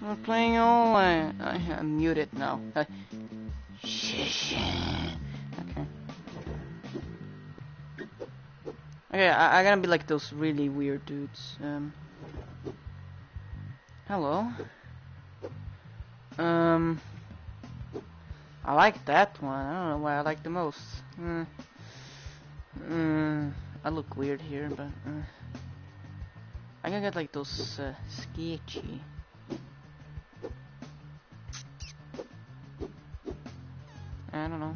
We're playing all. I, I, I'm muted now. Uh, okay. Okay, I, I gotta be like those really weird dudes. Um. Hello. Um. I like that one. I don't know why I like the most. Mm. Mm. I look weird here, but. Uh, I can get like those uh, sketchy. I don't know.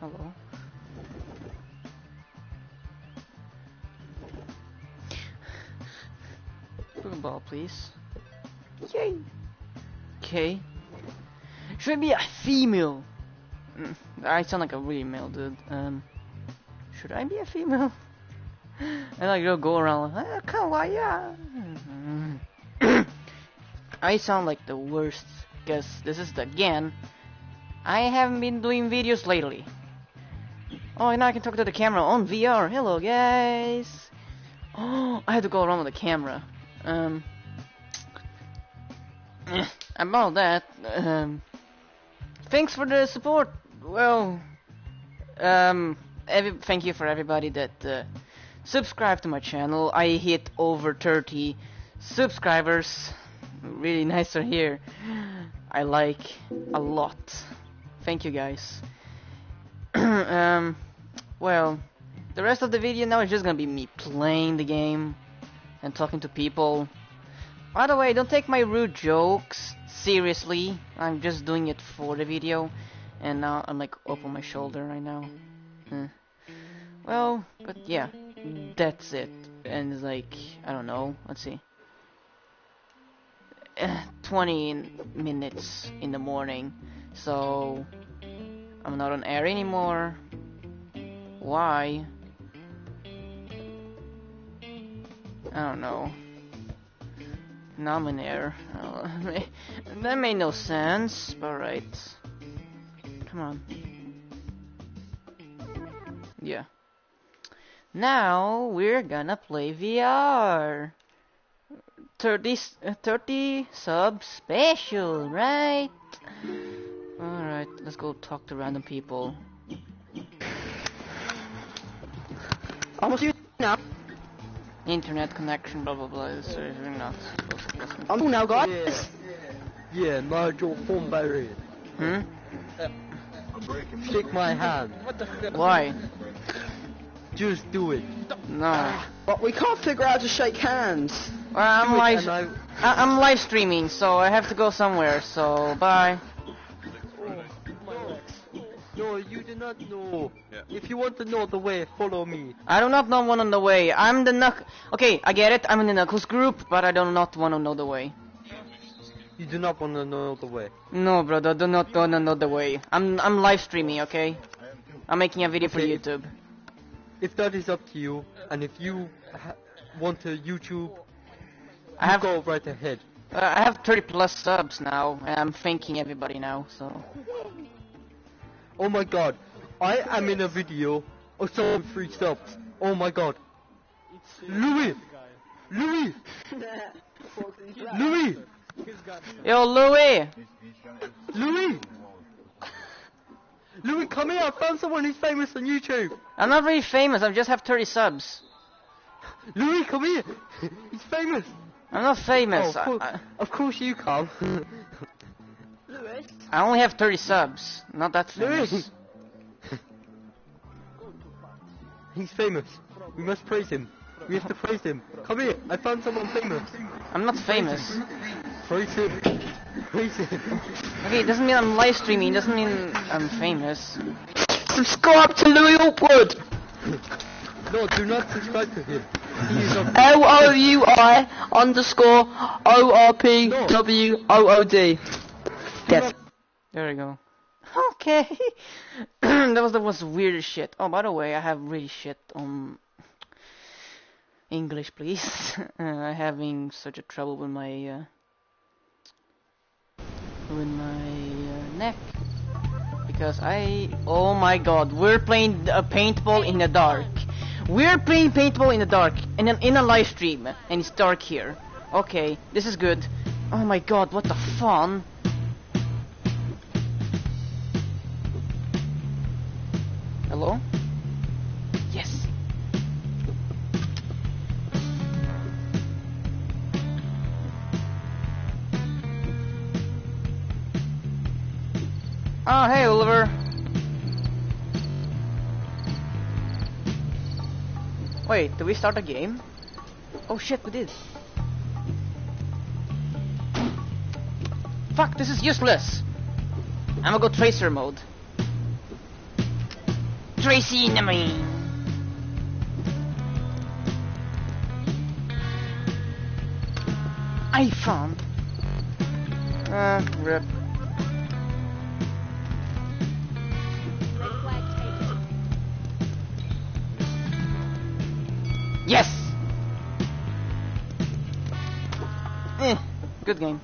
Hello. Ball, please. Yay. Okay. Should I be a female? Mm, I sound like a really male dude. Um, should I be a female? and like you'll go around like, ah, kawaii. I sound like the worst because this is the again. I haven't been doing videos lately. Oh, now I can talk to the camera on VR. Hello, guys. Oh, I had to go around with the camera. Um, about that, um, thanks for the support. Well, um, thank you for everybody that uh, subscribed to my channel. I hit over 30 subscribers. Really nice to hear. I like a lot. Thank you guys. um, well, the rest of the video now is just gonna be me playing the game and talking to people. By the way, don't take my rude jokes seriously. I'm just doing it for the video. And now I'm like up on my shoulder right now. Eh. Well, but yeah, that's it. And like, I don't know, let's see. Eh, 20 minutes in the morning. So, I'm not on air anymore. Why? I don't know. Now I'm in air. That made no sense, but right. Come on. Yeah. Now we're gonna play VR. 30, uh, 30 sub special, right? Alright, let's go talk to random people. Almost you now. Internet connection, blah blah blah. So you're not supposed to listen. I'm now, guys. Yeah, Nigel Thornberry. Hmm? Shake my hand. What the Why? Just do it. No. But we can't figure out how to shake hands. Well, I'm live. I- I I'm live streaming, so I have to go somewhere. So bye. No, you do not know. If you want to know the way, follow me. I do not know one on the way. I'm the knuck. Okay, I get it. I'm in the Knuckles group, but I do not want to know the way. You do not want to know the way. No, brother, do not want to know the way. I'm I'm live streaming, okay? I'm making a video for YouTube. If that is up to you, and if you ha- want to YouTube, I have go right ahead. uh, I have 30 plus subs now, and I'm thanking everybody now. So Oh my god, I am in a video of someone with three subs. Oh my god. Louis! Louis! Louis! yo, Louis. Louis! Louis, come here! I found someone who's famous on YouTube! I'm not really famous. I just have 30 subs. Louis, come here! He's famous! I'm not Oh, famous. of, course, I, of course you come. Lewis. I only have 30 subs. Not that famous. Louis! He's famous. We must praise him. We have to praise him. Come here! I found someone famous. I'm not famous. Praise him. Praise him. Okay, it doesn't mean I'm live streaming. It doesn't mean I'm famous. Subscribe to Louis Awkward. No, do not subscribe to him. He is on L O U I underscore O R P W O O D. Yes. There we go. Okay. that was the most weirdest shit. Oh, by the way, I have really shit on English, please. uh, I'm having such a trouble with my uh, with my uh, neck because I. Oh my God, we're playing a paintball in the dark. We're playing paintball in the dark, and in, in a live stream, and it's dark here. Okay, this is good. Oh my god, what the fun! Hello? Yes. Oh, hey, Oliver. Wait, did we start a game? Oh shit, we did. Fuck, this is useless. I'm gonna go tracer mode. Tracy Nami. I found. Uh, rip. Yes! Eh, good game.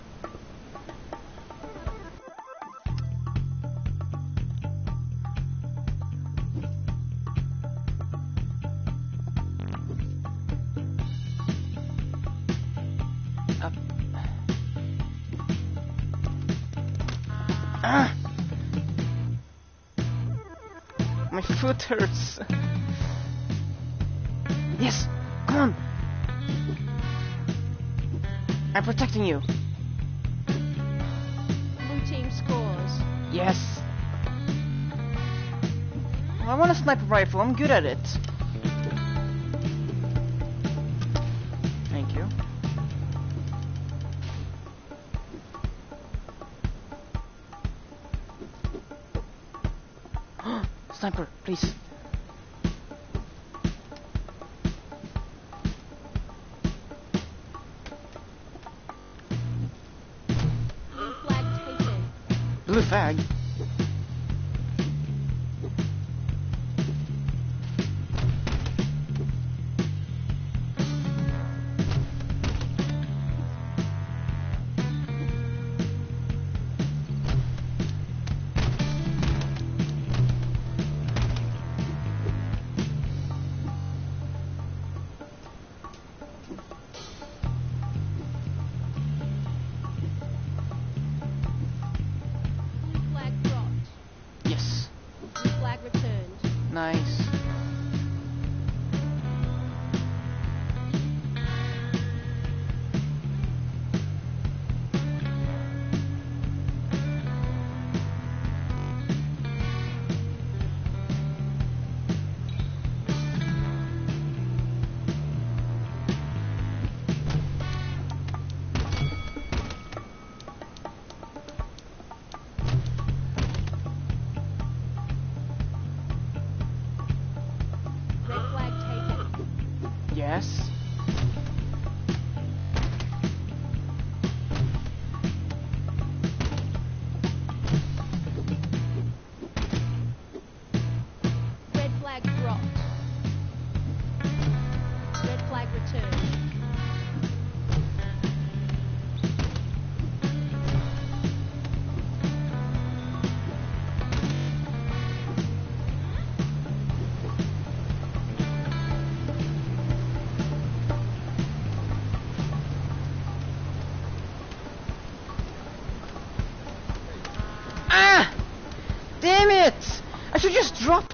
Ah! My foot hurts. I'm protecting you. Blue team scores. Yes. I want a sniper rifle. I'm good at it. Thank you. Sniper, please.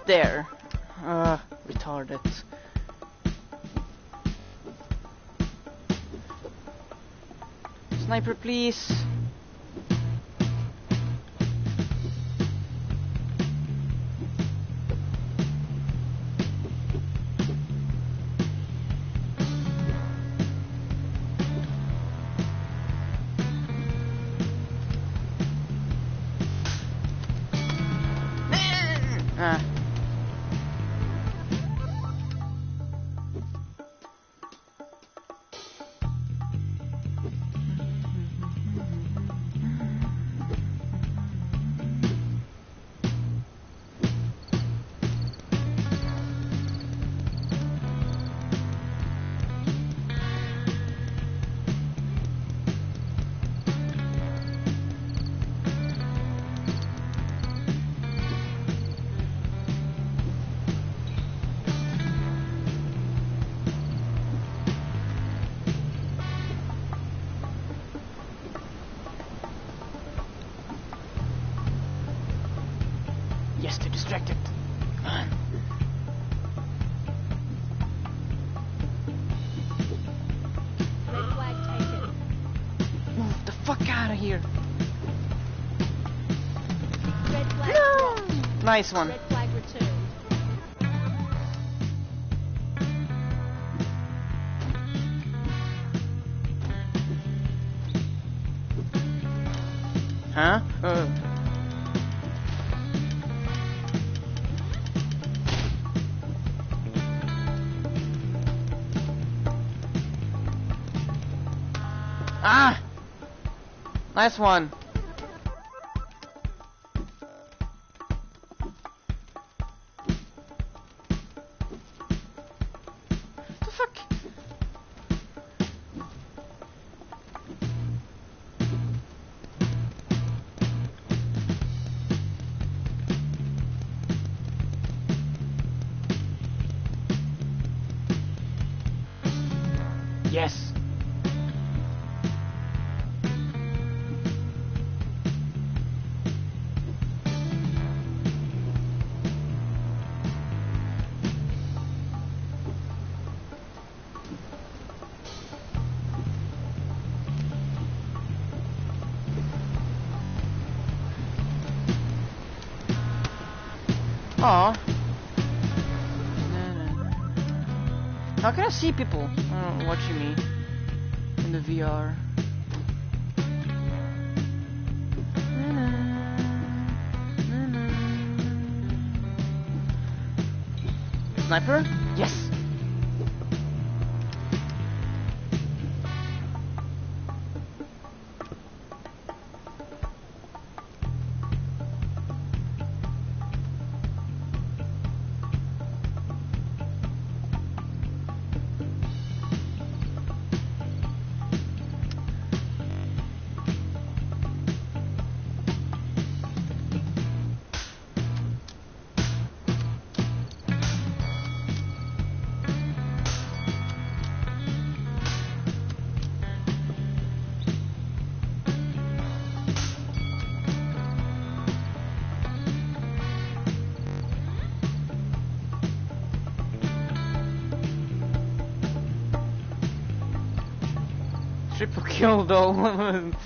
There. Uh, retarded. Sniper, please. Nice one. Red flag returned. Huh? Uh. Ah! Nice one. Aw. How can I see people watching me in the VR? Sniper? Yes!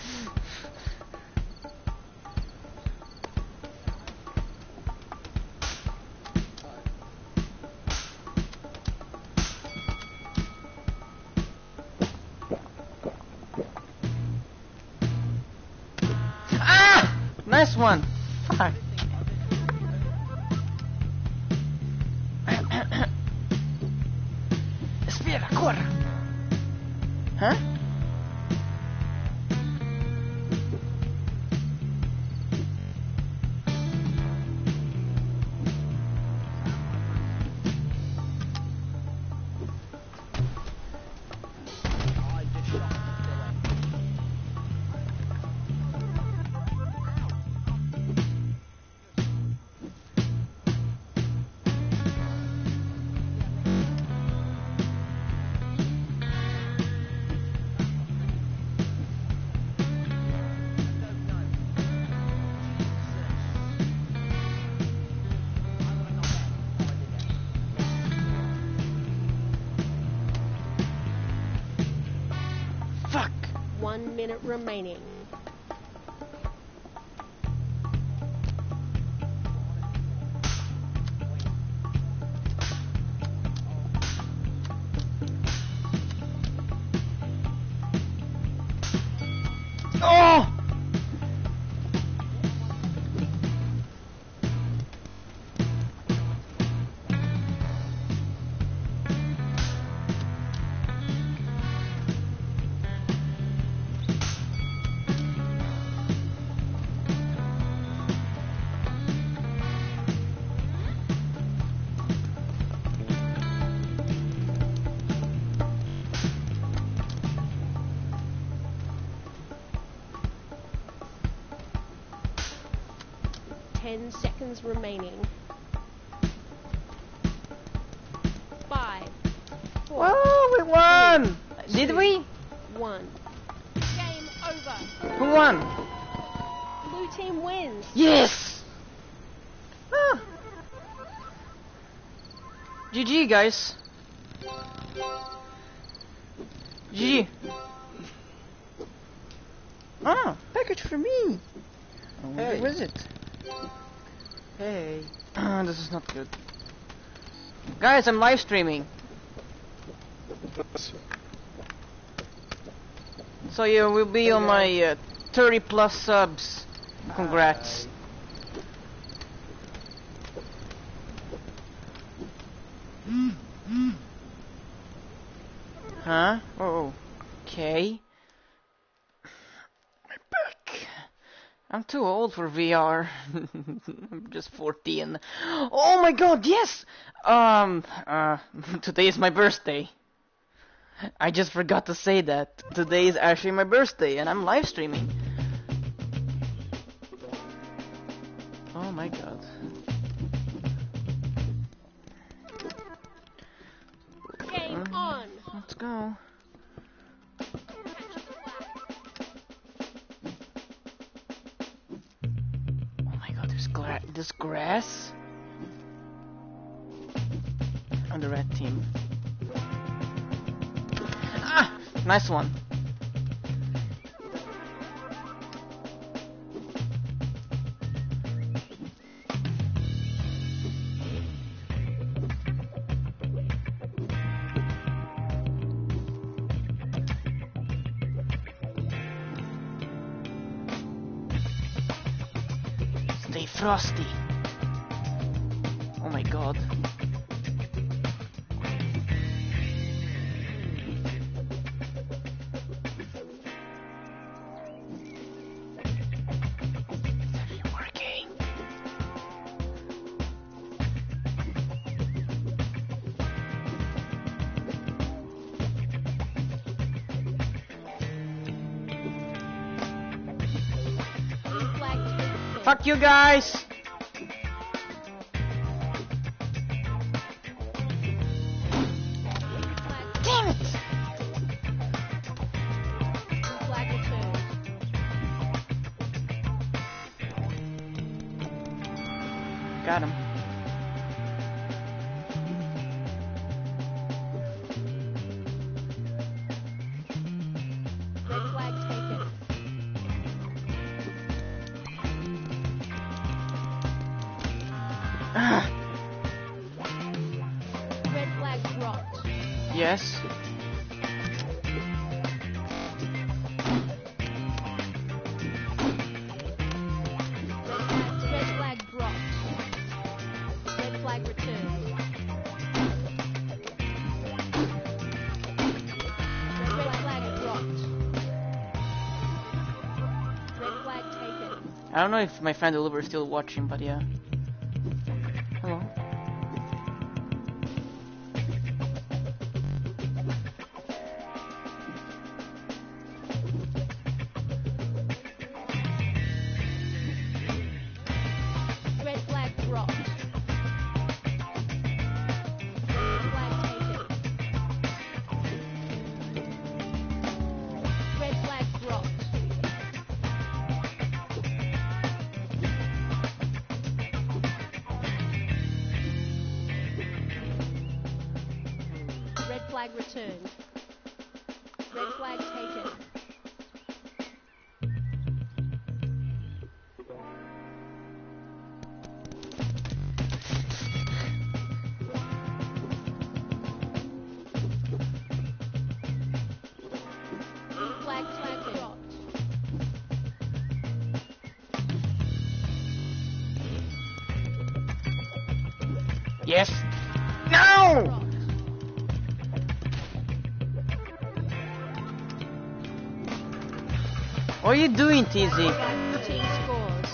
minute remaining. Seconds remaining. Five. Four. Whoa, we won! Did we? One. Game over. Who won? Blue team wins. Yes! Ah. GG, guys. GG. Ah, package for me. Hey. Where is it? Hey. this is not good. Guys, I'm live streaming. So you will be on my uh, 30 plus subs. Congrats. Huh? Oh, okay. My back. I'm too old for VR. I'm just 14. Oh my god, yes! Um, uh, today is my birthday. I just forgot to say that. Today is actually my birthday and I'm live streaming. Oh my god. Game Mm. on. Let's go. There's grass on the red team. Ah, nice one. Frosty. Oh my god. Fuck you guys! I don't know if my friend Oliver is still watching, but yeah. You doing, TZ? Blue team scores.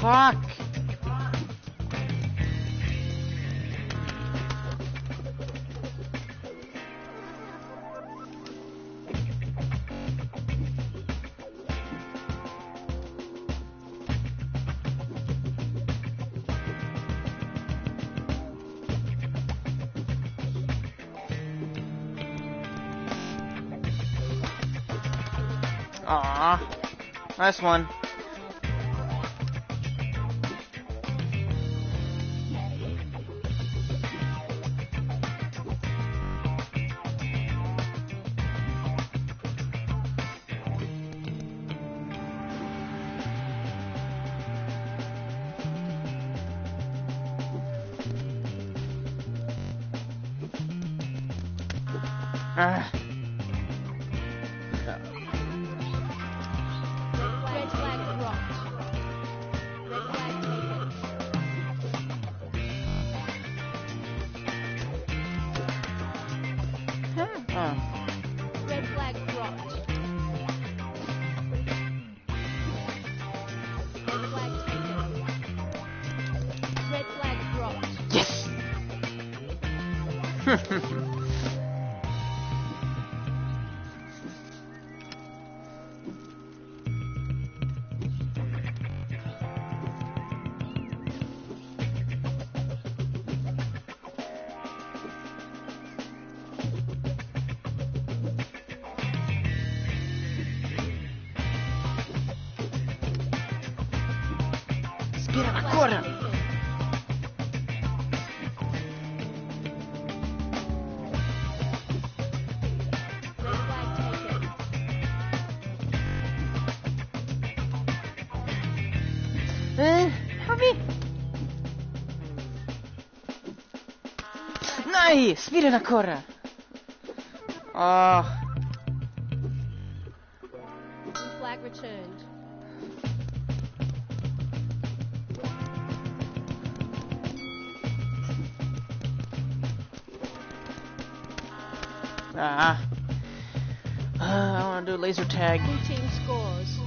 Fuck. Last one. Ah. Nej! Spira ancora! Ah, Flag returned. ah. Ah, I wanna do laser tag. Blue team scores.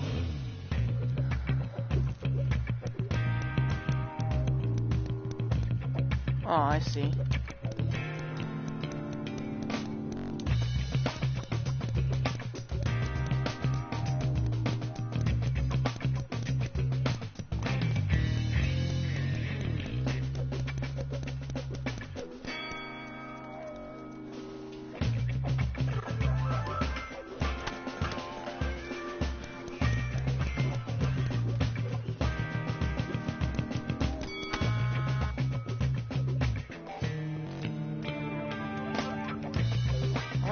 Oh, I see.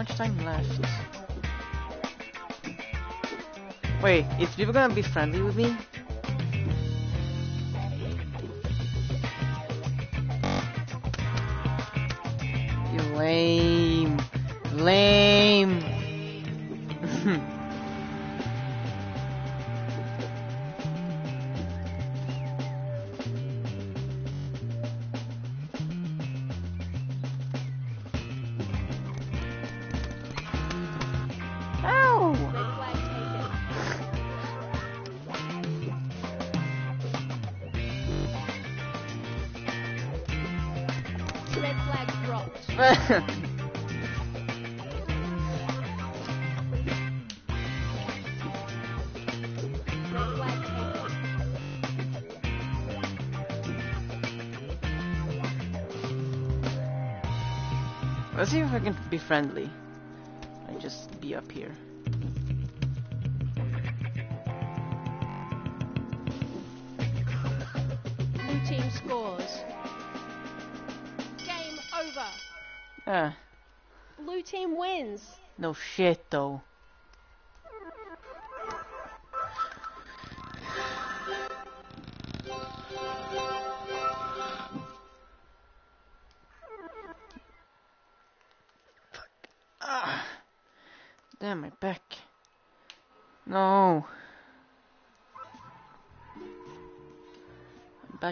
Much time left? Wait, is people gonna be friendly with me? Friendly. I just be up here. Blue team scores. Game over. Ah, Blue team wins. no shit though.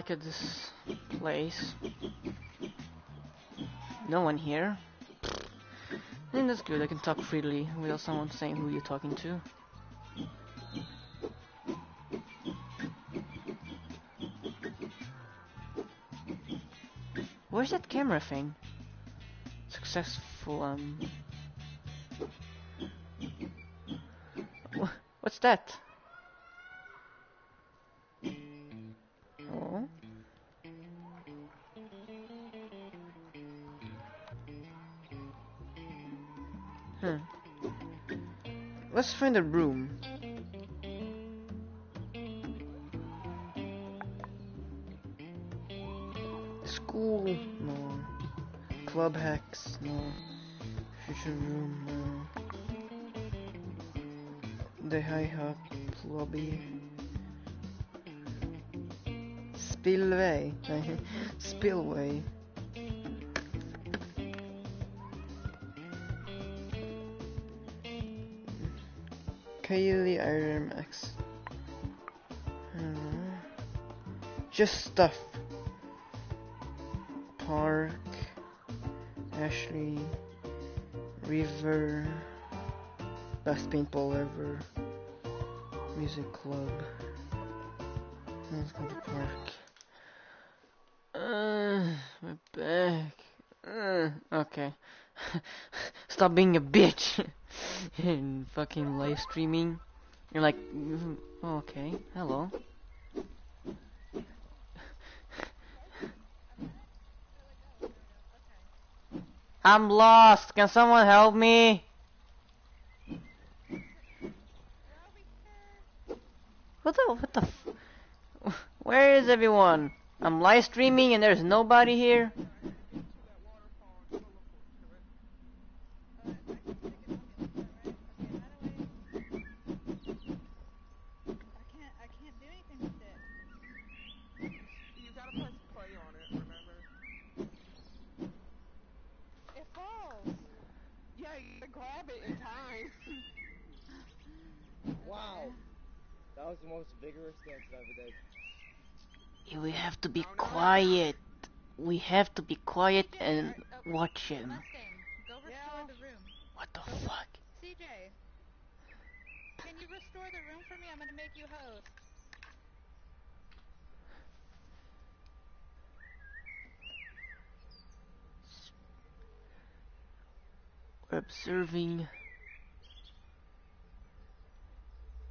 I'm at this place. No one here. I think that's good. I can talk freely without someone saying who you're talking to. Where's that camera thing? Successful, um... What's that? Hmm. Let's find a room. School, no. Club hacks, no. Future room, no. The high hop lobby. Spillway. Spillway. Kaylee Iron Max. I. Just stuff. Park. Ashley. River. Best paintball ever. Music club. Let's go to park. Uh, my back. Uh, okay. Stop being a bitch. and fucking live streaming. You're like, mm, okay, hello. I'm lost. Can someone help me? What the? What the? Where is everyone? I'm live streaming and there's nobody here. I can't, I can't do anything with it. You gotta press play on it, remember? It falls. Yeah, you gotta grab it in time. Wow. That was the most vigorous dance I ever did. We have to be quiet. We have to be quiet and watch him. Mustang, go restore the room. What the fuck? CJ, can you restore the room for me? I'm gonna make you host. We're observing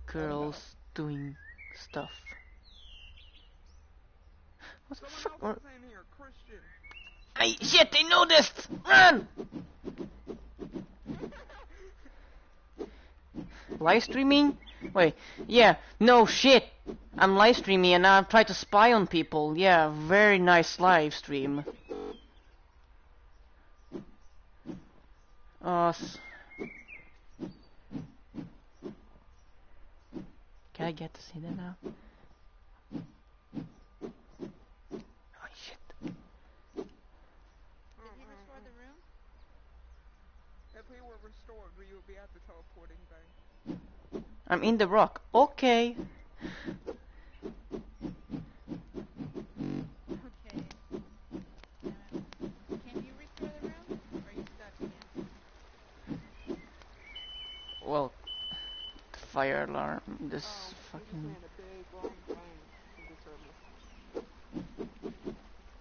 girls doing stuff. What the fuck? Someone else is in here, Christian. Hey, shit, they noticed! Run! live streaming? Wait, yeah, no shit. I'm live streaming and I'm trying to spy on people. Yeah, very nice live stream. Oh, Can I get to see that now? Oh shit. Did he restore the room? If he were restored, we would be at the teleporting thing. I'm in the rock. Okay. Um, can you restore the room? Or are you stuck again? Well, the fire alarm. This Oh, fucking we just made a big long thing in this room.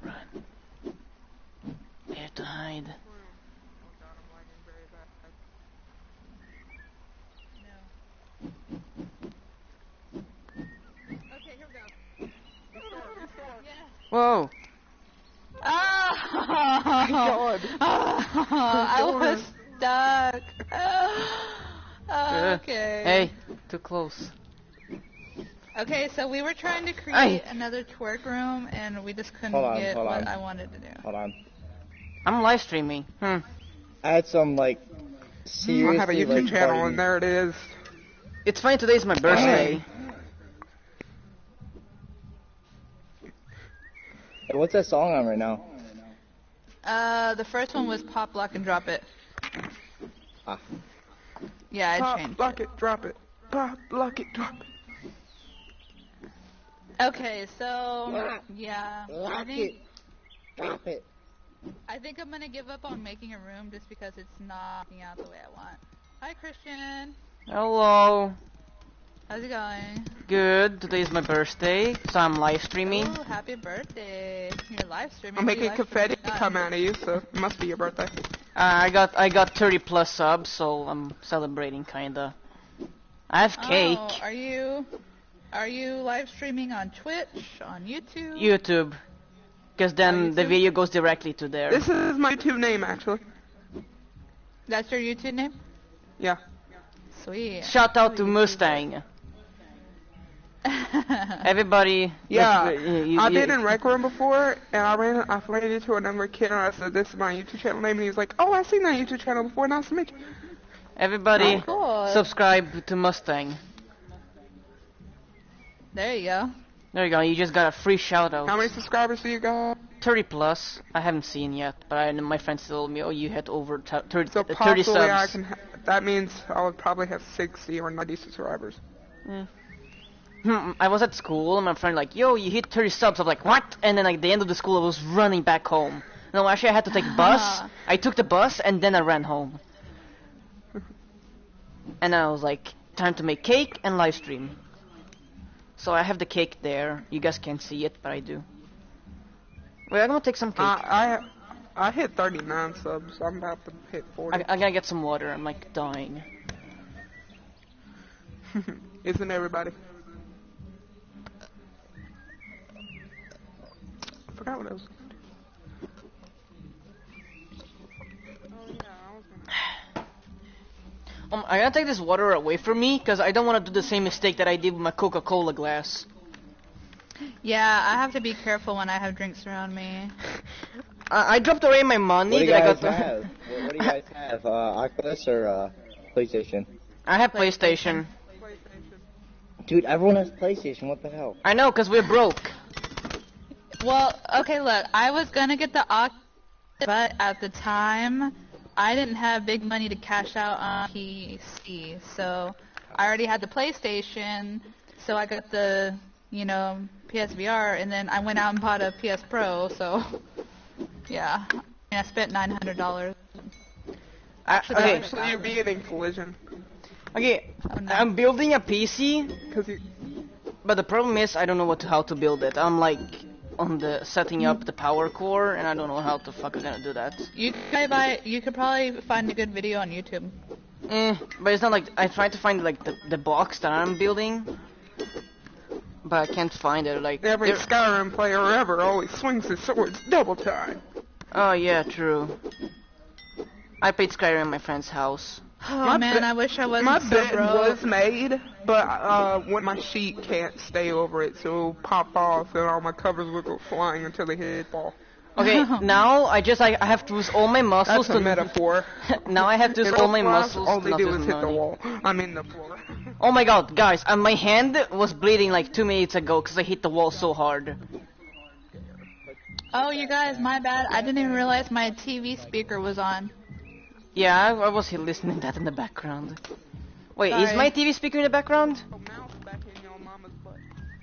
run. We have to hide. Oh god, I'm lagging very bad. No. Okay, here we go. Restore, restore. Yeah. Whoa! Oh, I was stuck. Uh, okay. Hey, too close. Okay, so we were trying to Aye. create another twerk room, and we just couldn't Hold on, get hold what on. I wanted to do. Hold on. I'm live streaming. Hmm. I had some like I have a YouTube like, channel, party- and there it is. It's fine. Today's my birthday. Hey, what's that song on right now? Uh, the first one was pop, lock, and drop it. Ah. Yeah, I Pop, changed lock it. it, drop it. Pop, lock it, drop it. Okay, so yeah, I Lock think it. Drop it. I think I'm gonna give up on making a room just because it's not working out the way I want. Hi, Christian. Hello. How's it going? Good. Today is my birthday, so I'm live streaming. Ooh, happy birthday! You're live streaming. I'm What are you making live confetti streaming? come out of you, so it must be your birthday. Uh, I got I got 30 plus subs, so I'm celebrating kinda. I have cake. Oh, are you are you live streaming on Twitch, on YouTube? YouTube. Because then the video goes directly to there. This is my YouTube name, actually. That's your YouTube name? Yeah. Sweet. Shout out to Mustang. Everybody. Yeah, you- you- I've you- been in Rec Room before, and I ran, I ran into another kid, and I said, "This is my YouTube channel name," and he was like, "Oh, I've seen that YouTube channel before." Nice to meet you. Everybody, Oh, cool. subscribe to Mustang. There you go. There you go. You just got a free shout out. How many subscribers do you got? 30 plus. I haven't seen yet, but I, my friends told me, oh, you had over t- 30, So uh, 30 possibly I can. Ha- that means I would probably have 60 or 90 subscribers. Hmm, I was at school, and my friend like, yo, you hit 30 subs. I'm like, what? And then like, at the end of the school, I was running back home. No, actually, I had to take bus. I took the bus, and then I ran home. And I was like, time to make cake and live stream. So I have the cake there. You guys can't see it, but I do. Wait, I'm gonna take some cake. I I I hit 39 subs. I'm about to hit 40. I, I'm gonna get some water. I'm like dying. Isn't everybody? Forgot what I was. Oh yeah, I was gonna. Um, I gotta take this water away from me because I don't want to do the same mistake that I did with my Coca-Cola glass. Yeah, I have to be careful when I have drinks around me. I, I dropped away my money What do you that I guys got. have? What, what do you guys have? Uh, Oculus or uh, PlayStation? I have PlayStation. Dude, everyone has PlayStation. What the hell? I know, cause we're broke. Well, okay, look, I was gonna get the Oculus, but at the time, I didn't have big money to cash out on PC, so I already had the PlayStation, so I got the, you know, PSVR, and then I went out and bought a PS Pro, so, yeah. And I spent $900. I, Actually, okay, Actually, you're being in collision. okay. Oh, no. I'm building a PC, Cause you, but the problem is I don't know what how to build it. I'm like on the setting up the power core, and I don't know how the fuck I'm gonna do that. You could buy, you could probably find a good video on YouTube. Eh, but it's not like I tried to find like the the box that I'm building, but I can't find it. Like every there- Skyrim player ever always swings his swords double time. Oh yeah, true. I played Skyrim at my friend's house. Oh My man, bed- I wish I wasn't My so bed broke. was made, but uh, when my sheet can't stay over it, so it'll pop off and all my covers will go flying until they hit fall. Okay, now I just like I have to use all my muscles That's a metaphor. now I have to use In all my class, muscles All they do is hit the wall. I'm in the floor. Oh my god, guys, uh, my hand was bleeding like two minutes ago because I hit the wall so hard. Oh, you guys, my bad. I didn't even realize my TV speaker was on. Yeah, I, I was here listening to that in the background. Wait, is my TV speaker in the background? Oh, A mouse back in your mama's butt.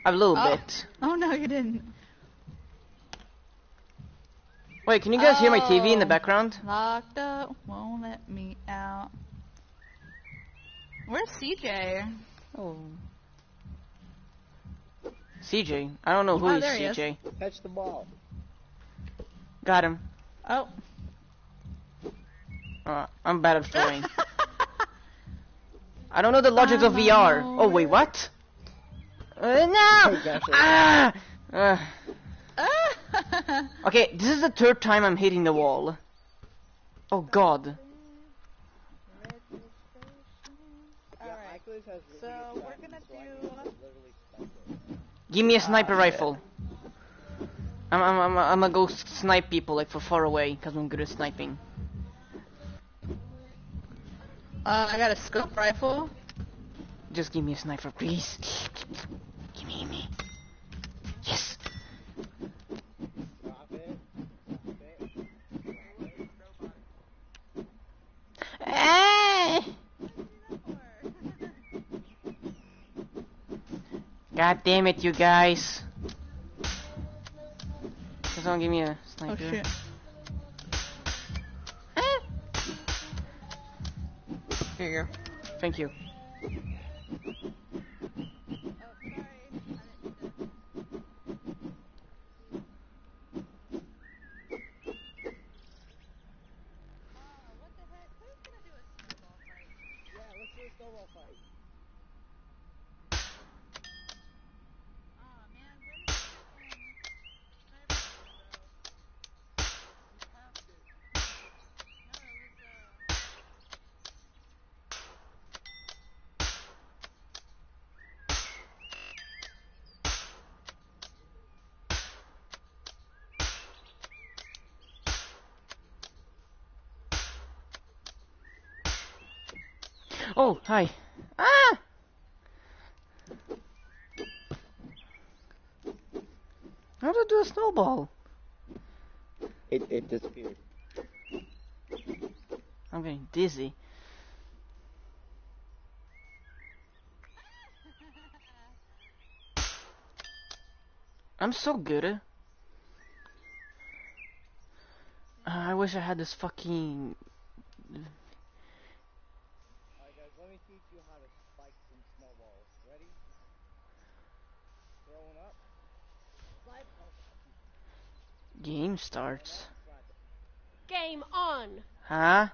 A little Oh. bit. Oh no, you didn't. Wait, can you guys hear my TV in the Oh. background? Locked up, won't let me out. Where's CJ? Oh. CJ. I don't know who Oh, is there he is. CJ. Catch the ball. Got him. Oh. Uh, I'm bad at throwing. I don't know the logic of VR. Oh wait, what? Uh, no! Gotcha. Ah! Uh, okay, this is the third time I'm hitting the wall. Oh god. Alright, so we're gonna do... Give me a sniper rifle. I'm, I'm, I'm, I'm gonna go snipe people like for far away because I'm good at sniping. Uh, I got a scope rifle. Just give me a sniper, please. Give me, give me. Yes. Ah! God damn it, you guys. Just don't give me a Oh sniper? shit. Here. Thank you. Oh, hi. Ah! How do I do a snowball? It it disappeared. I'm getting dizzy. I'm so good. Uh, I wish I had this fucking. Alright guys, let me teach you how to spike some snowballs. Ready? Throwing up. Slide. Oh, game starts. Game on. Huh?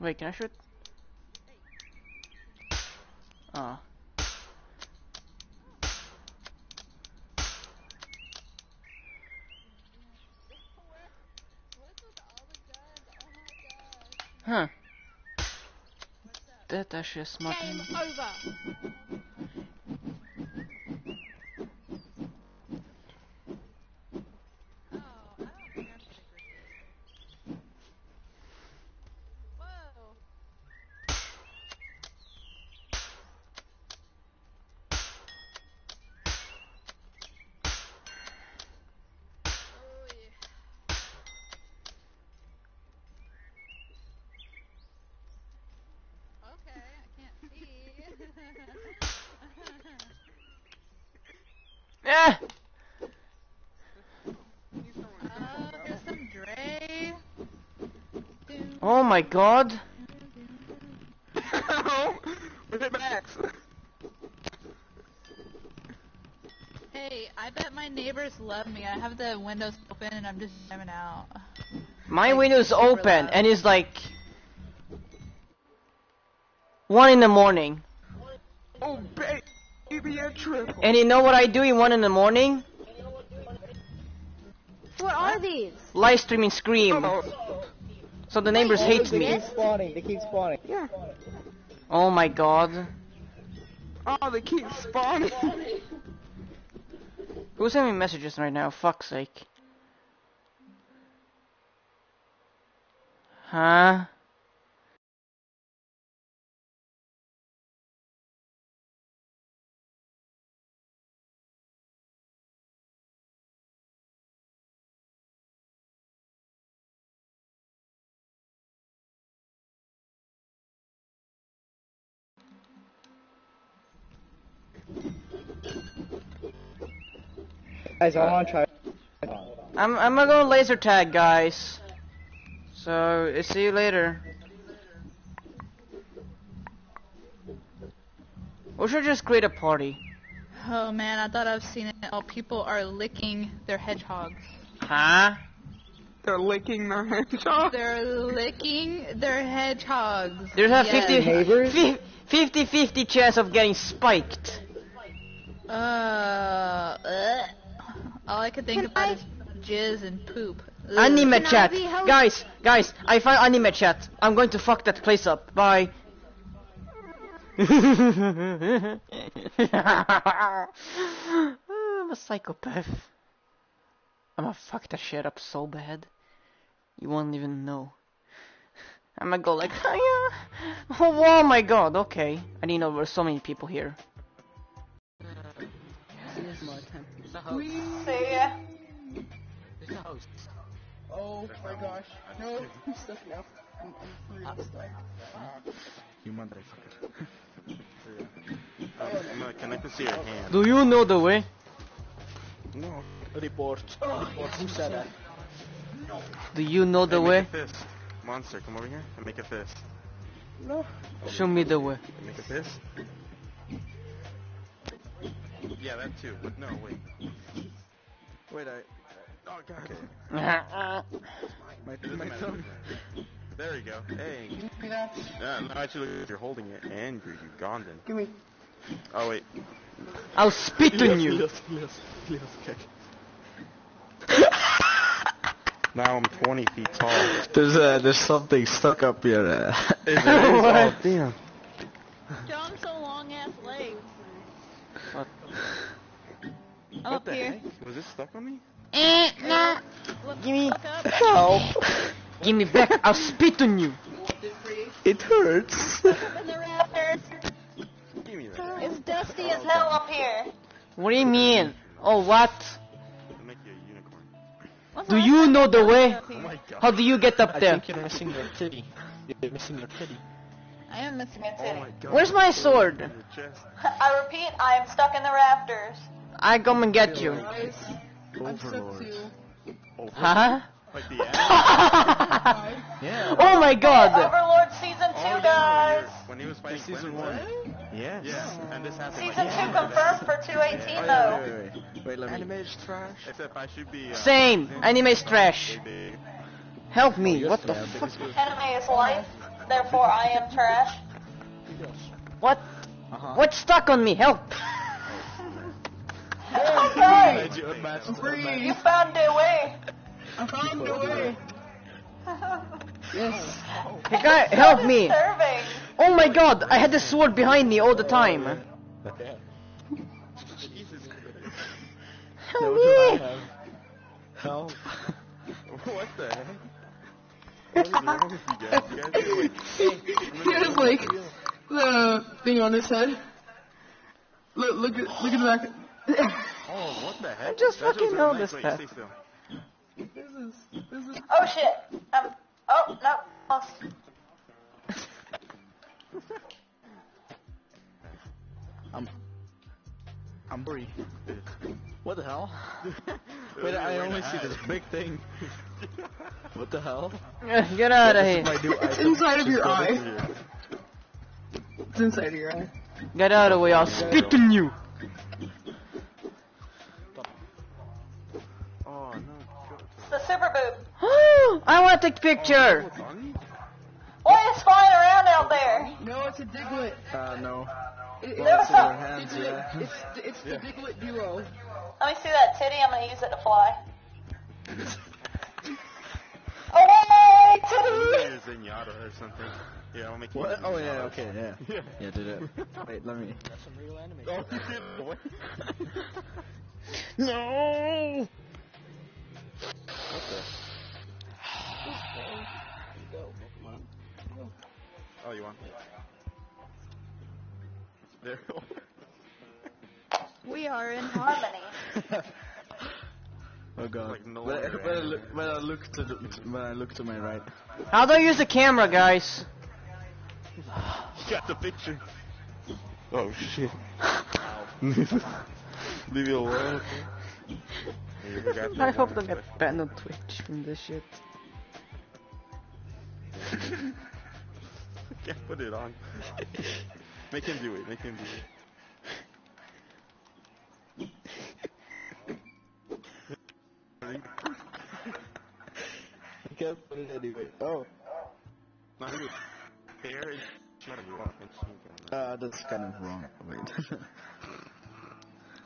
Wait, can I shoot? Oh. Huh. That actually a smart Game over. Whoa. Oh, yeah. Okay, I can't see. Eh! oh, here's some Dre. Doom. Oh my god! Where's it Max? Hey, I bet my neighbors love me. I have the windows open and I'm just jamming out. My Like, window's open loud. and it's like one in the morning. Oh, baby, a triple. And you know what I do in one in the morning? What are these? Live streaming Scream. Oh, So the neighbors hate they me. keep spawning. They keep spawning. yeah. Oh my god. Oh, they keep spawning. Who's sending me messages right now? Fuck's sake. Huh? Guys, I want to try. I'm I'm gonna go laser tag, guys. So uh, see you later. We should just create a party. Oh man, I thought I've seen it. Oh, people are licking their hedgehogs. Huh? They're licking their hedgehog. They're licking their hedgehogs. There's a Yes. 50 Neighbors? 50 50 chance of getting spiked. Uh, ugh. All I could think Can about I- is jizz and poop. Ugh. Anime Can chat. Guys, guys, I found anime chat. I'm going to fuck that place up. Bye. I'm a psychopath. I'm gonna fuck that shit up so bad. You won't even know. I'm gonna go like, oh, yeah. oh my god, okay. I didn't know there were so many people here. Oh my gosh. No, I'm stuck now. I'm, I'm free. You motherfucker. I'm gonna connect this to your hand. Do you know the way? No. Report. Oh, Report. Who said that? Do you know the Hey, way? Make a fist. Monster, come over here and make a fist. No. Show me the way. Make a fist. Yeah, that too. But no, wait. Wait, I. Oh god. Okay. It doesn't matter. There you go. Hey. Yeah, no, actually, you're holding it and you're Ugandan. Give me. Oh wait. I'll spit on you. Now I'm 20 feet tall. There's uh, there's something stuck up your. Uh, Is there? oh damn. John, so long ass legs. What? I'm up the here. heck? Was this stuck on me? Eh, no. Look, Give me look help. Give me back. I'll spit on you. it hurts. Up in the rafters. Give me that. It's dusty as hell up here. What do you mean? Oh, what? I'll make you a unicorn. What's Do you know the way? Oh here? my god. How do you get up there? I there? think you're missing your titty. You're missing your titty. I am missing a Oh titty. my. Where's my sword? I repeat, I am stuck in the rafters. I come and get you. Overlord. Oh, Huh? Like the. Yeah. Oh my god. Overlord season Oh, two, yeah, guys. When he was fighting Season one. Yes. Yeah, and this happened Season two confirmed for 218 Oh, though. yeah, wait, wait, wait. Wait, let me. Anime's trash. Except I should be. Uh, Same. Anime's trash. Help me. What the fuck? Anime is life, therefore I am trash. What? Uh-huh. What's stuck on me? Help. Okay, Made you unmatched. you found a way. yes Hey, guy, help me. Disturbing. Oh my god. I had the sword behind me all the time. Jesus Christ. Help me. Help. What the heck? What is wrong with you guys? You guys are like, He has like the thing on his head. Look, look at, look at the back. Oh, what the heck? just That fucking shows know really this nice. path. Wait, stay still. Oh shit. Um. Oh no. Lost. I'm. I'm Bree. What the hell? Wait, I only see this big thing. What the hell? Get out of This here. is my new It's inside of your eye. It's inside of your eye. Get out of the way. I'll spit on you. The super boob. I want the picture. What's on you? What is flying around out there? No, it's a Diglett. Uh, no. It, There it's was It's in your some. hands, Diglett. yeah. It's it's the Diglett duo. Let me see that titty. I'm gonna use it to fly. Oh my titty! Maybe a Zenyatta or something. Yeah, I'll make you What? Oh, yeah, okay, yeah. Yeah, do that. Wait, let me. That's some real anime. Oh, you did what? No. What the? Oh, you want? There. We are in harmony. Oh god. Like no when, I, when, I look, when I look to the, when I look to my right. How do I use the camera, guys? You got the picture. Oh shit. Leave it alone. Hey, you forgot the I hope I one don't get banned on Twitch from this shit. I Can't put it on. Make him do it. Make him do it. I can't put it anyway. Oh. No, do it. Fair and shut him off and she can- Uh, that's kind of wrong. Wait.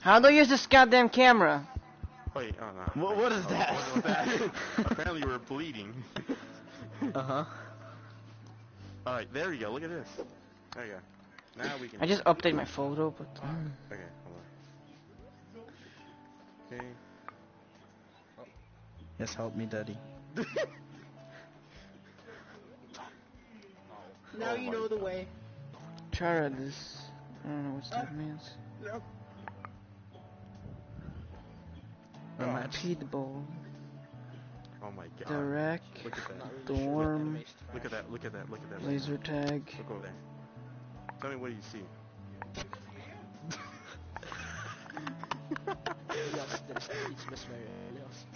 How do I use this goddamn camera? Wait, oh no. What- what is Oh, that? What was that? Apparently you were bleeding. uh huh. Alright, there you go. Look at this. There you go. Now we can. I just updated my photo, but Okay, hold on. Okay. Yes, help me, daddy. Now Oh you my know the way. try this. I don't know what that means. Oh, match. Oh. Speedball, Oh my god. direct, Look at that. storm, Look at that. Look at that. Look at that. laser tag. Look over there. Tell me what do you see? Elias, det är Stig som är Sverige. Elias.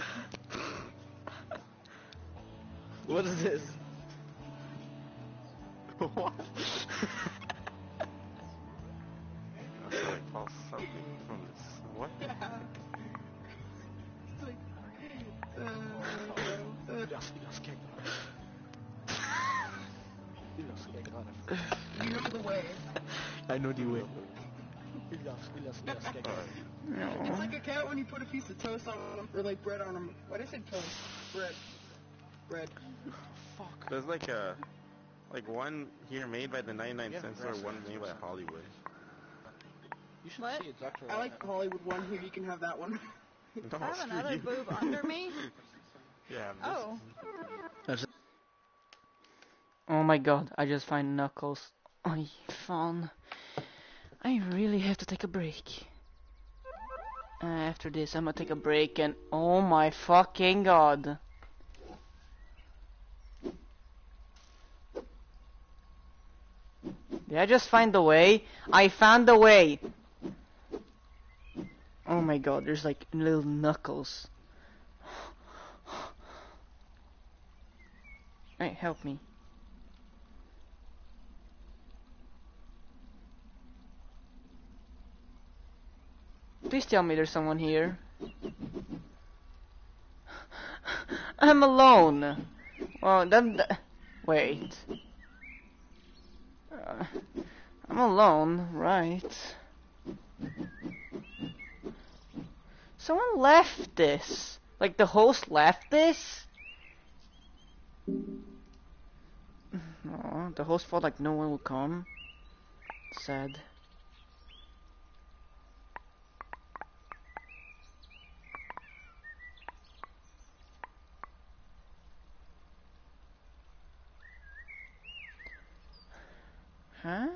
What is this? what? I know the way. It's like a cat when you put a piece of toast on them, or like bread on them. What is it toast? Bread. Bread. There's like a, like one here made by the 99 Yeah, cent store, one made by Hollywood. You should What? see a doctor. I like the Hollywood one. Here, you can have that one. No, I have another you. boob under me? Yeah. This, Oh. Oh my god, I just find Knuckles. I found. I really have to take a break. Uh, after this, I'm gonna take a break and. Oh my fucking god. Did I just find the way? I found the way! Oh my god, there's like little knuckles. Hey, help me. Please tell me there's someone here. I'm alone. Well, then, th- wait. Uh, I'm alone, right? Someone left this. Like the host left this. Aw, the host thought like no one will come. Sad. Huh?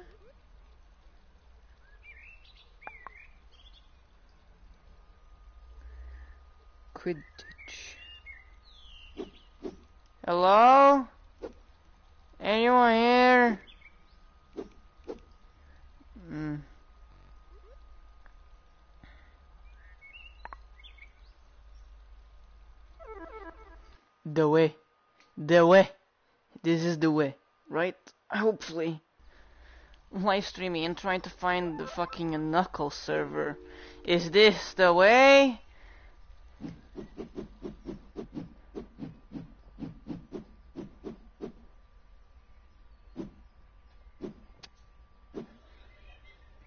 Quidditch. Hello? Anyone here? Hmm. The way. The way. This is the way, right? Hopefully. Live streaming and trying to find the fucking knuckle server. Is this the way?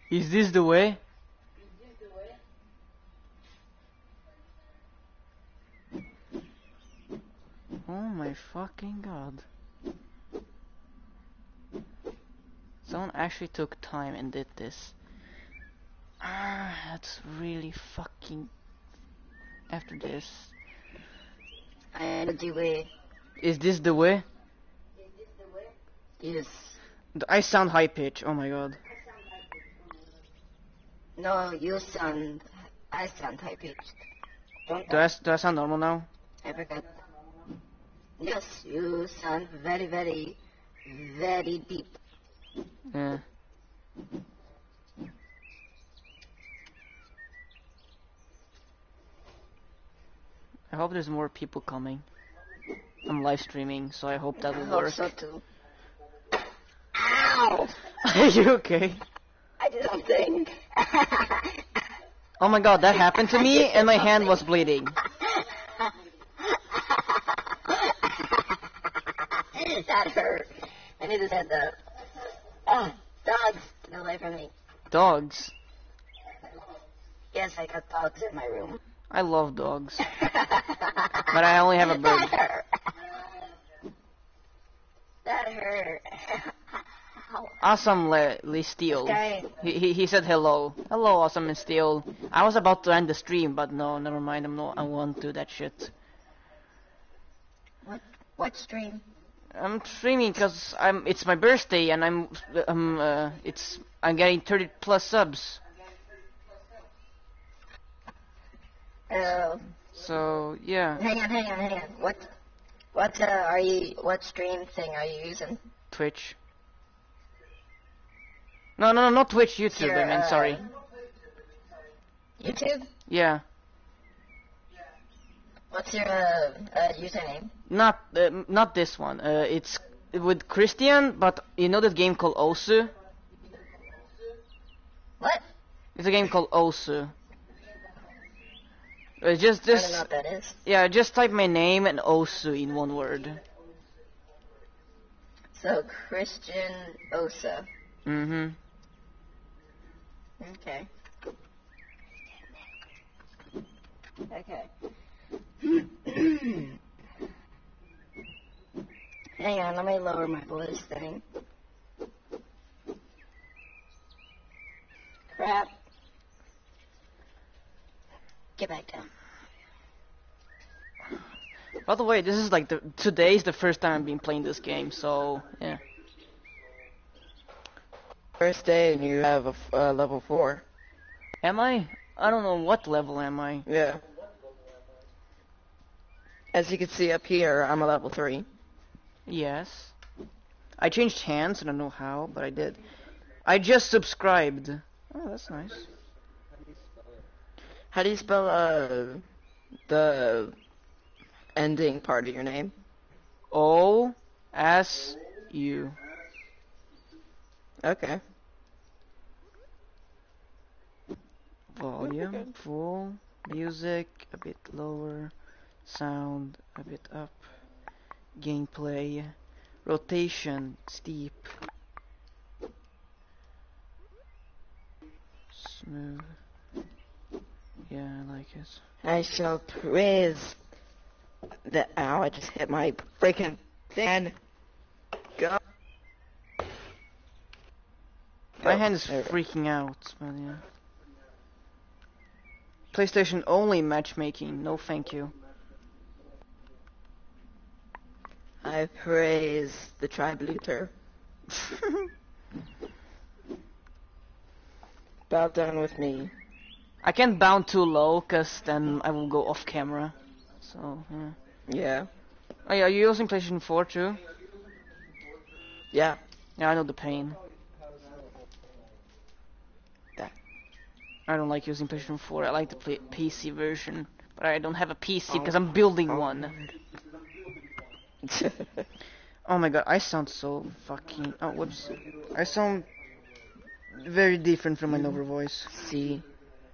Is this the way? Oh my fucking god. Someone actually took time and did this. Ah, that's really fucking. After this. I know the way. Is this the way? Yes. I sound high pitch, oh my god. No, you sound. I sound high pitched. Don't Do I, do I sound normal now? I forgot. Yes, you sound very, very, very deep. Yeah. I hope there's more people coming. I'm live streaming, so I hope that I will hope work. so too. Ow! Are you okay? I did something. Oh my god, that happened to me and my hand was bleeding. that hurt. I need to set the. Ah, dogs, get away from me. Dogs. Yes, I got dogs in my room. I love dogs. But I only have a bird. That hurt. That hurt. Awesome Le- Lee Steele. Okay. He, he he said hello. Hello, Awesome and Steele. I was about to end the stream, but no, never mind. I'm not. I won't do that shit. What? What stream? I'm streaming because I'm. It's my birthday and I'm. Um. Uh, it's. I'm getting 30 plus subs. Uh, So yeah, hang on, hang on, hang on. What? What uh, are you? What stream thing are you using? Twitch. No, no, no, not Twitch. YouTube. Your, I mean, uh, sorry. YouTube. Yeah. What's your uh, uh, username? Not. Uh, not this one. Uh, it's with Kristian, but you know that game called Osu. What? It's a game called Osu. Uh, just, I don't just, know what that is. yeah, just type my name and Osu in one word. So Kristian Osa. Mm-hmm. Okay. Okay. Hang on, let me lower my voice thing. Crap. Get back down. By the way, this is like the today's the first time I've been playing this game, so yeah. First day and you have a f- uh, level 4. Am I? I don't know what level am I. Yeah. As you can see up here, I'm a level 3. Yes. I changed hands, I don't know how, but I did. I just subscribed. Oh, that's nice. How do you spell uh the ending part of your name? O S U. Okay. Volume full, music a bit lower, sound a bit up, gameplay, rotation steep, smooth. Yeah, I like it. I shall praise the ow, I just hit my freaking fan. Go. My Oh, hand is there we go. freaking out, but yeah. PlayStation only matchmaking, no thank you. I praise the tribe Luther. Bow down with me. I can't bound too low, cause then I will go off camera. So, yeah. Yeah. Oh yeah, are you using PlayStation 4 too? Yeah. Yeah, I know the pain. That. I don't like using PlayStation 4. I like the play- PC version, but I don't have a PC because I'm building one. Oh my god, I sound so fucking. Oh, whoops. I sound very different from my normal voice. C.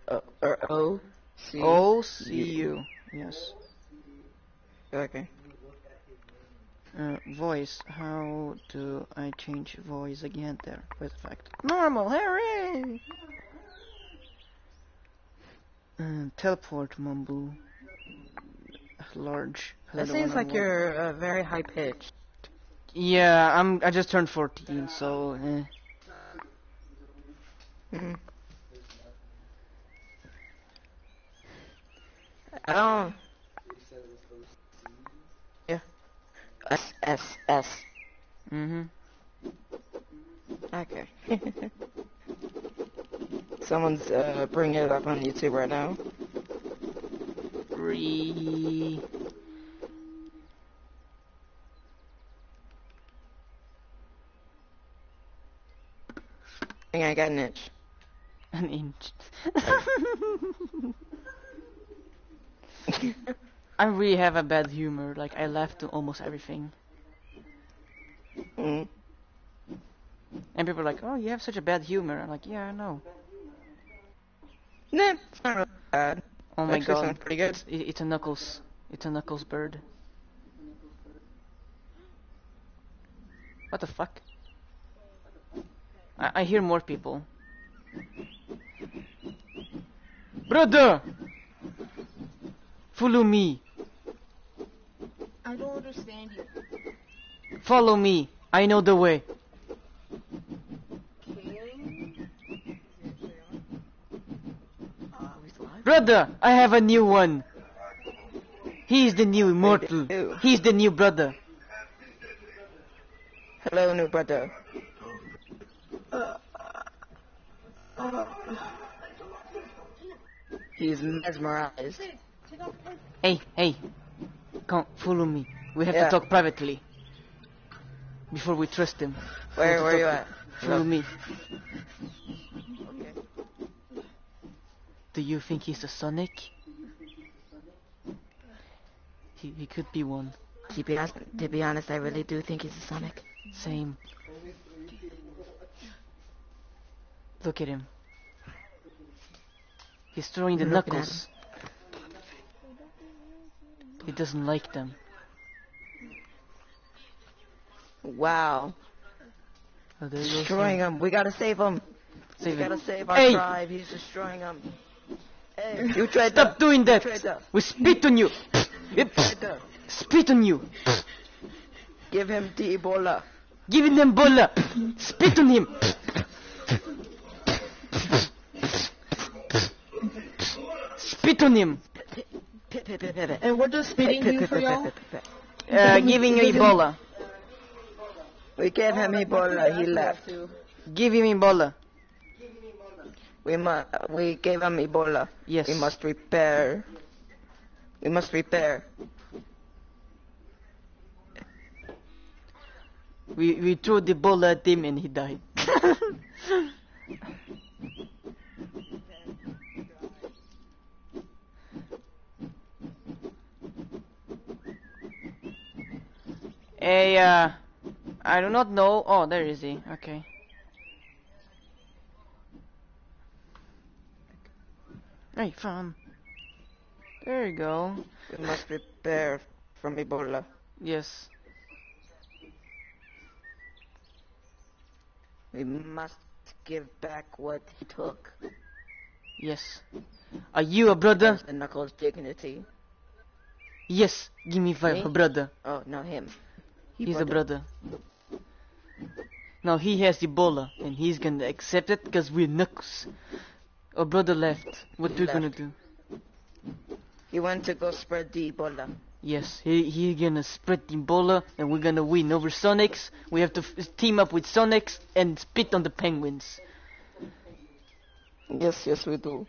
Uh, or O. C. O C U. Yes. Okay. Uh, voice. How do I change voice again there? Wait a fact. Normal, hooray! Uh, teleport mumble. Large. That Hello, seems like you're uh, very high pitched. Yeah, I'm. I just turned 14, so. Eh. Mm. I don't. Yeah. S S S. Mhm. Okay. Someone's uh, bringing it up on YouTube right now. Re. I I got an itch. An inch. I really have a bad humor. Like I laugh to almost everything, Mm. and people are like, "Oh, you have such a bad humor." I'm like, "Yeah, I know." Nah, it's not really bad. Oh my Actually god, sounds pretty good. It's, it- it's a knuckles. It's a knuckles bird. What the fuck? I, I hear more people. Brother! Follow me. I don't understand you. Follow me. I know the way. Brother, I have a new one. He's the new immortal. He's the new brother. Hello, new brother. He's mesmerized. Hey, hey. Come, follow me. We have Yeah. to talk privately. Before we trust him. Where, where you at? Follow me. Okay. Do you think he's a Sonic? He, he could be one. To be, honest, to be honest, I really do think he's a Sonic. Same. Look at him. He's throwing the at knuckles. He doesn't like them. Wow. Oh, Destroying him. We gotta save him. Save we him. gotta save our Hey! tribe. He's destroying them. Hey, you tried Stop doing that! Traitor. We spit on you! Yep. Traitor. Spit on you! Give him the Ebola. Give him bola! Spit on him! Spit on him! And what does spitting do for y'all? Uh, giving you Ebola. We gave him Ebola. He left. Give him Ebola. We mu- we gave him Ebola. Yes. We must repair. We must repair. We we threw the ball at him and he died. Hey, uh, I do not know. Oh, there is he. Okay. Hey, fun. There you go. We must repair from Ebola. Yes. We must give back what he took. Yes. Are you a brother? The Knuckles' dignity. Yes. Give me five, Me? a brother. Oh, not him. He He's a brother. Now he has Ebola, and he's gonna accept it because we're knuckles. Our brother left. What He we gonna do? He went to go spread the Ebola. Yes, he he gonna spread the Ebola, and we're gonna win over Sonics. We have to f- team up with Sonics and spit on the penguins. Yes, yes, we do.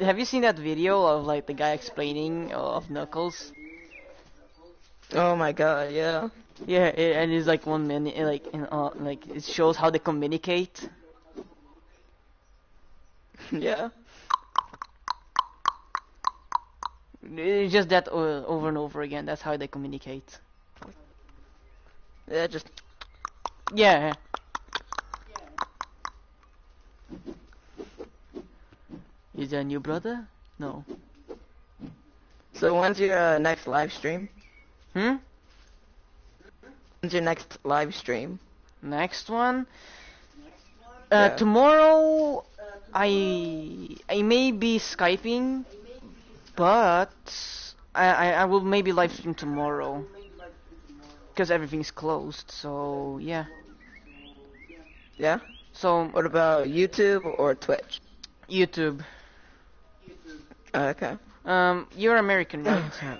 Have you seen that video of like the guy explaining uh, of Knuckles? Oh my god, yeah. Yeah, it, and it's like one minute, like in, uh, like it shows how they communicate. yeah. It's just that uh, over and over again. That's how they communicate. Yeah, just Yeah. Is that new brother? No. So when's your uh, next live stream? Hmm. When's your next live stream? Next one. Uh, Yeah. tomorrow, I I may be skyping, but I I, I will maybe live stream tomorrow because everything's closed. So yeah. Yeah. So What about YouTube or Twitch? YouTube. Uh, okay. Um, you're American, right?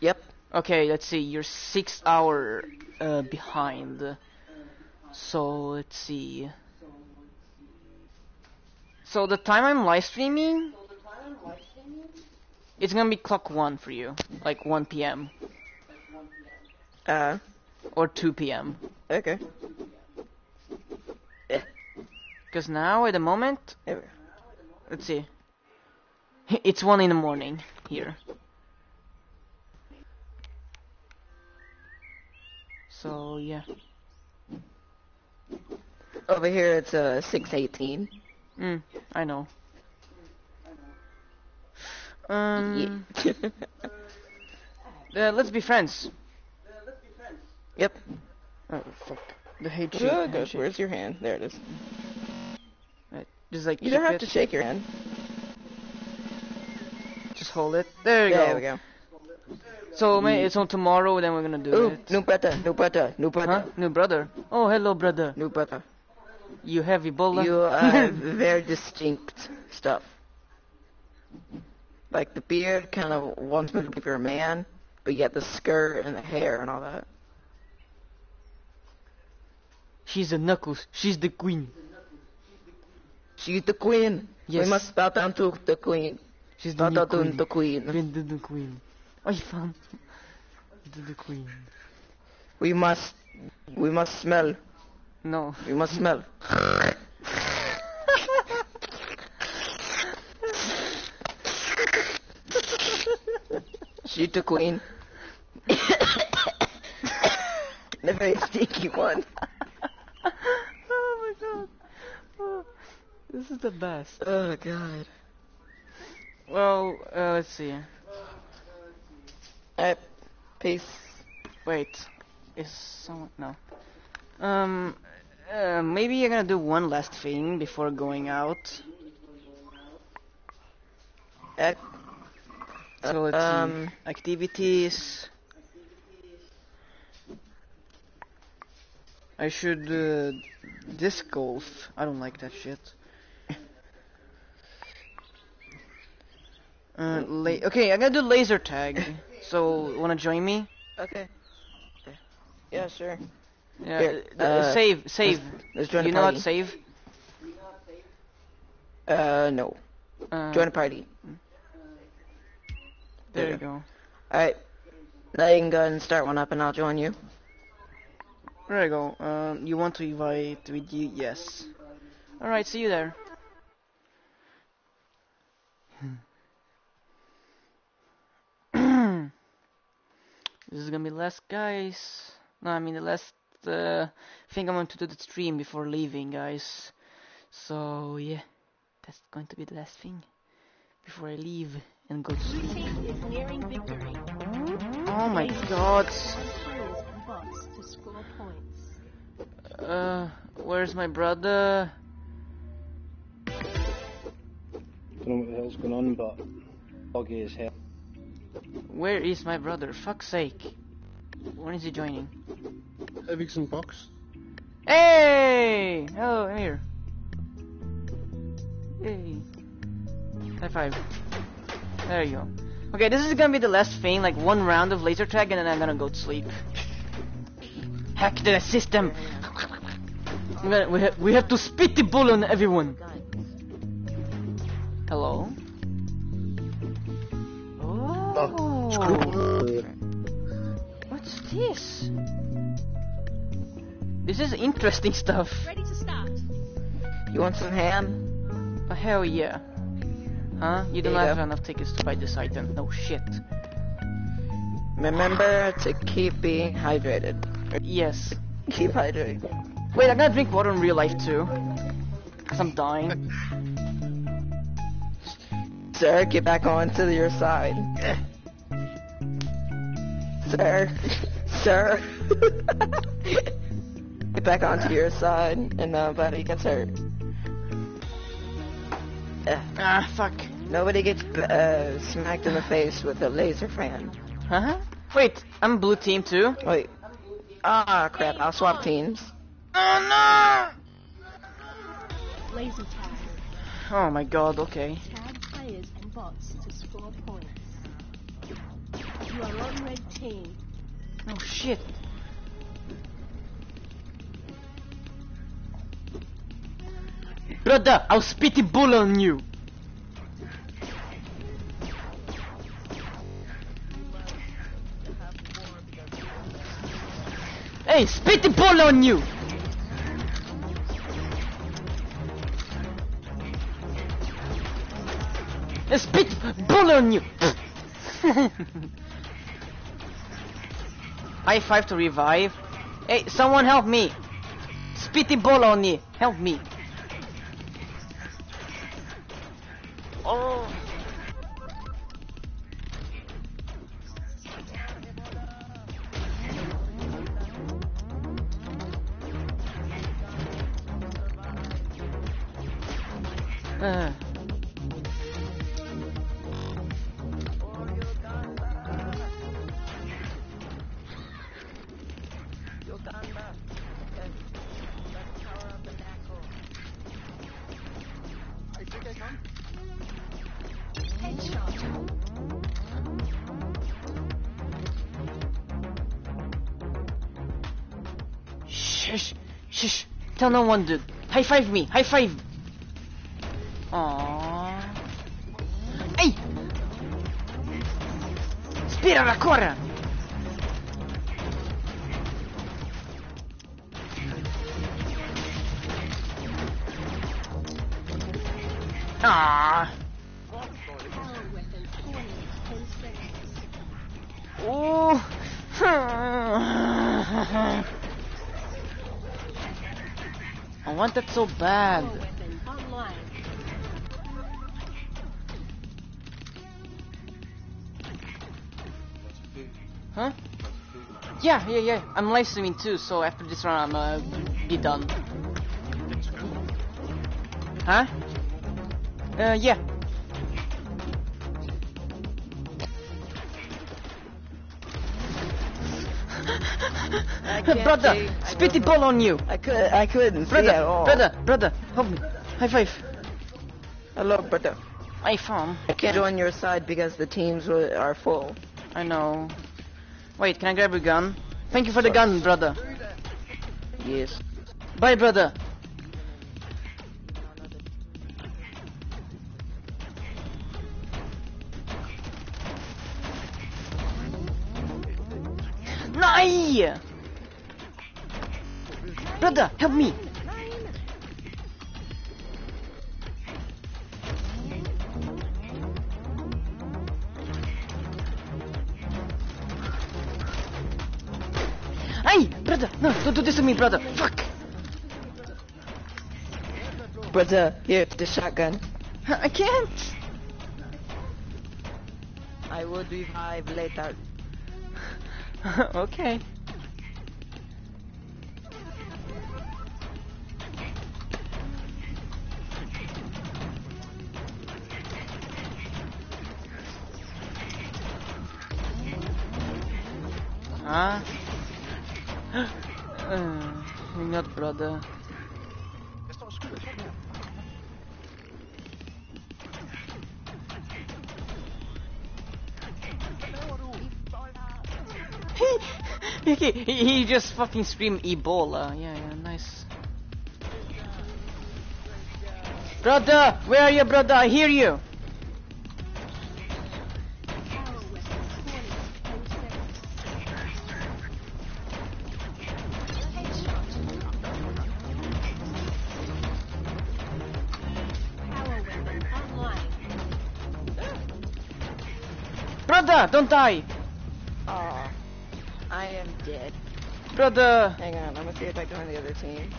Yep. Okay, let's see. You're six hour uh, behind. So let's see. So the time I'm live streaming, it's gonna be clock one for you, like 1 p.m. Uh, or 2 p.m. okay. Because now at the moment, let's see. It's one in the morning here. So yeah. Over here it's uh 618. Mm, I know. Um, uh, let's be friends. Yep. Oh fuck. The hate. Good, good. handshake. Where's your hand? There it is. Right, Just like You don't have it, to shake your hand. Just hold it. There you There go. we go. So man, it's on tomorrow. Then we're gonna do Ooh, it. new brother, new brother, new brother, Huh? New brother. Oh, hello, brother. new brother. You have Ebola. You have very distinct stuff. Like the beard kind of wants me to be a man, but you got the skirt and the hair and all that. She's a knuckles. She's the queen. She's the queen. Yes. We must bow down to the queen. She's the Bow down to the queen. The queen. You found the queen. We must, we must smell. No. We must smell. She's the queen. the very stinky one. oh my god. Oh, this is the best. Oh god. Well, uh, let's see. Alright, peace. Wait. Is someone no? Um, uh, maybe I'm gonna do one last thing before going out. Ac- So let's um. Activities. I should uh, disc golf. I don't like that shit. Uh, la- okay, I'm gonna do laser tag. so, wanna join me? Okay. Yeah, sure. Yeah. Uh, uh, save, save. Let's join you know how to save? Uh, no. Uh, Join a party. There you go. Alright. Now you can go ahead and start one up and I'll join you. There you go. Um, you want to invite with you? Yes. Alright, see you there. this is gonna be the last, guys. No, I mean the last uh, thing I want to do the stream before leaving, guys. So yeah, that's going to be the last thing before I leave and go to sleep. is nearing victory. Oh my god. use tools and bots to score points. Uh, where's my brother? I don't know what the hell's going on, but buggy as hell. Where is my brother? Fuck's sake. When is he joining? Evics and Box. Hey! Hello, I'm here. Hey. High five. There you go. Okay, this is gonna be the last thing, like one round of laser tag and then I'm gonna go to sleep. Hack the system! We, ha we have to spit the bull on everyone! Hello? Oh! What's this? This is interesting stuff. Ready to start. You want some ham? Oh, hell yeah. Huh? You don't you have enough tickets to buy this item. No shit. Remember to keep being hydrated. Yes. Keep hydrated. Wait, I'm gonna drink water in real life too. Cause I'm dying. Sir, get back onto your side. Sir. Sir. get back onto your side and nobody gets hurt. Uh, Ah, fuck. nobody gets uh, smacked in the face with a laser fan. Huh? Wait, I'm blue team too? Wait. Ah, crap. I'll swap teams. Oh no! Laser tag. Oh my god, okay. Tag players and bots to score points. You are on red team. Oh shit. Brother, I'll spit the bull on you! Hey, spit the bull on you! Hey, spit bull on you! High five to revive. Hey, someone help me! Spitty ball on me! Help me! Shush! Tell no one, dude. High five me! High five! Aww. Hey! Spira la want that so bad. Huh? Yeah, yeah, yeah. I'm live streaming too, so after this round, I'm uh, be done. Huh? Uh, yeah. Brother, see. I spitty ball on you. I could. I couldn't see Brother, at all. brother, brother, help me. High five. Hello, brother. I found. I can't join your side because the teams are full. I know. Wait, can I grab a gun? Thank you for the gun, brother. Yes. Bye, brother. Nai! Brother, help me! Hey, brother! No, don't do this to me, brother! Fuck! Brother, here, the shotgun. I can't! I will revive later. okay. Brother. he, he, just fucking screamed Ebola. Yeah, yeah, nice. Brother, where are you, brother? I hear you. Brother, don't die. Oh, I am dead. Brother. Hang on, I'm gonna see if I can join the other team.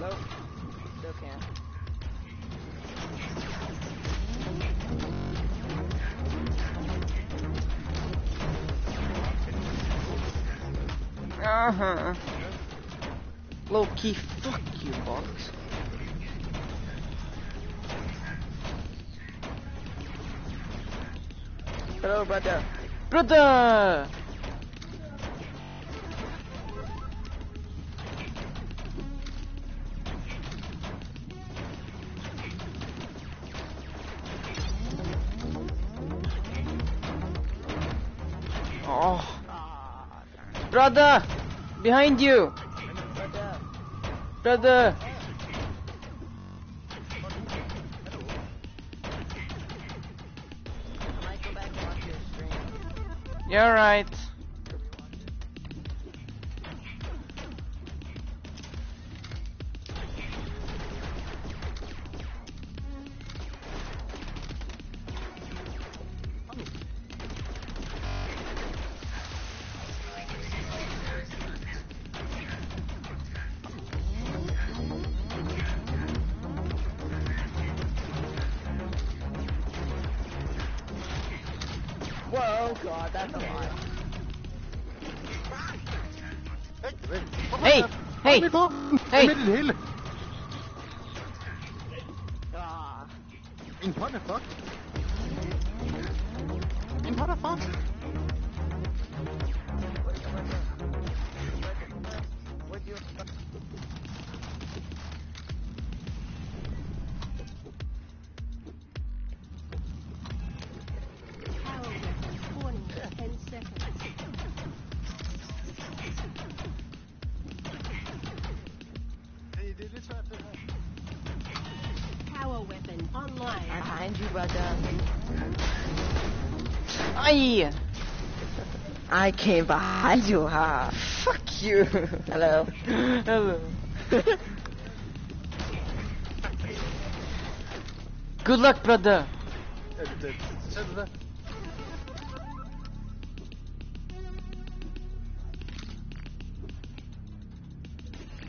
Nope. Still can't. Uh huh. Low key, fuck you, box. Hello, brother. Brother! Oh. Brother! Behind you! Brother. You're right. I came behind you, huh? Fuck you! Hello. Hello. Good luck, brother! Er det det? Ser du det?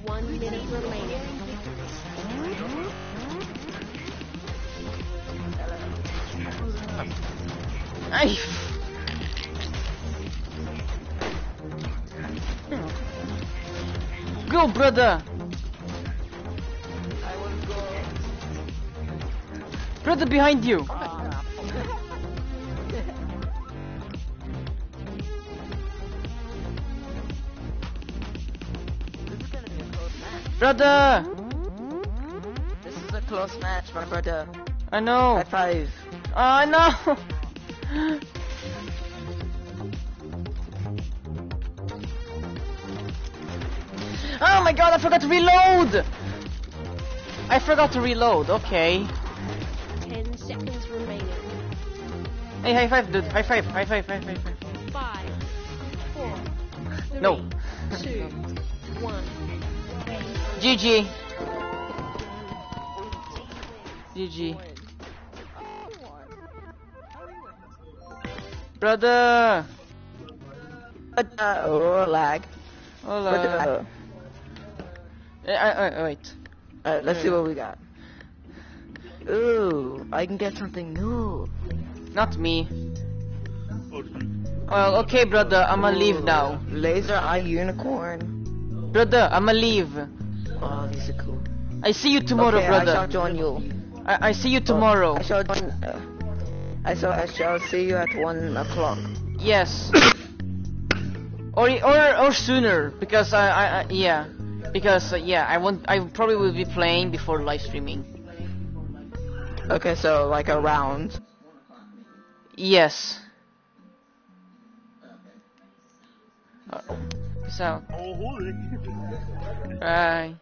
One minute remaining. Go, brother. I will go. Brother behind you. This is gonna be a close match. Brother. This is a close match, my brother. I know. High five. Ah, I know. My god, I forgot to reload! I forgot to reload, okay. Ten seconds remaining. Hey, high five, dude. High five, high five, high five. High five. Five, four, three, No. two, one. GG. GG. Brother! Uh, oh, lag. Hola. Brother. Uh, uh, uh, wait. Alright, let's see what we got. Ooh, I can get something new. Not me. Well, okay, brother. I'ma leave now. Laser eye unicorn. Brother, I'ma leave. Oh, these are cool. I see you tomorrow, okay, brother. I shall join you. I, I see you tomorrow. I shall join. Uh, I shall. I shall see you at one o'clock. Yes. or or or sooner because I I, I yeah because uh, yeah I want I probably will be playing before live streaming. Okay, so like a round. Yes. Uh, so. Bye.